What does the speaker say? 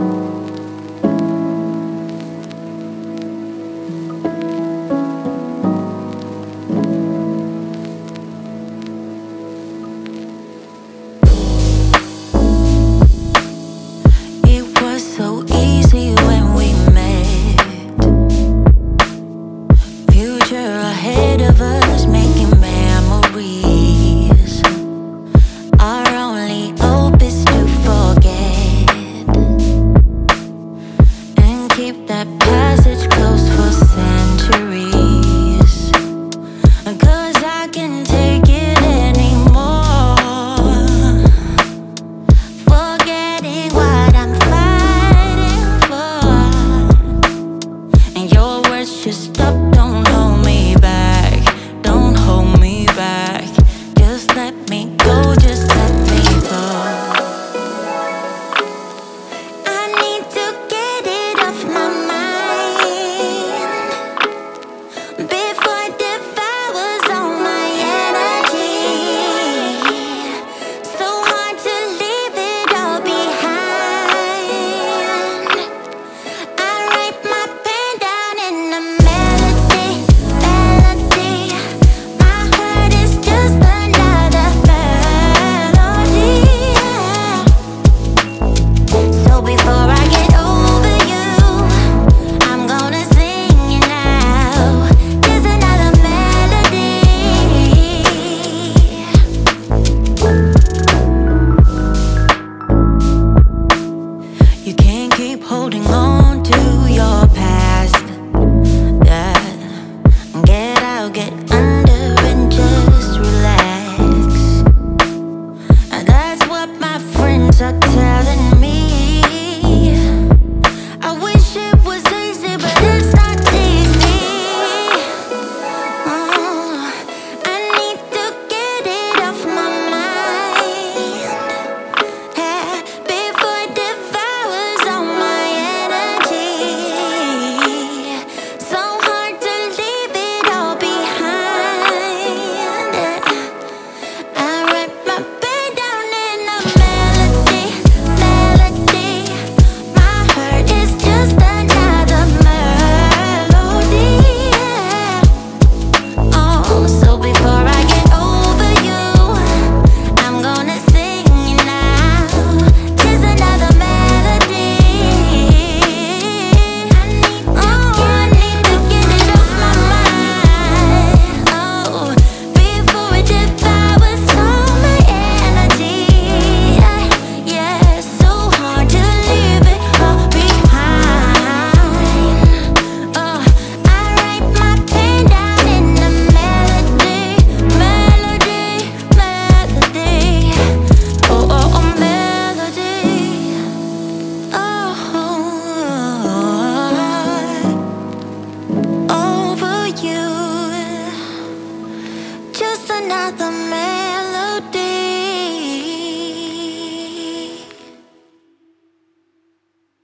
It passage keep holding on to your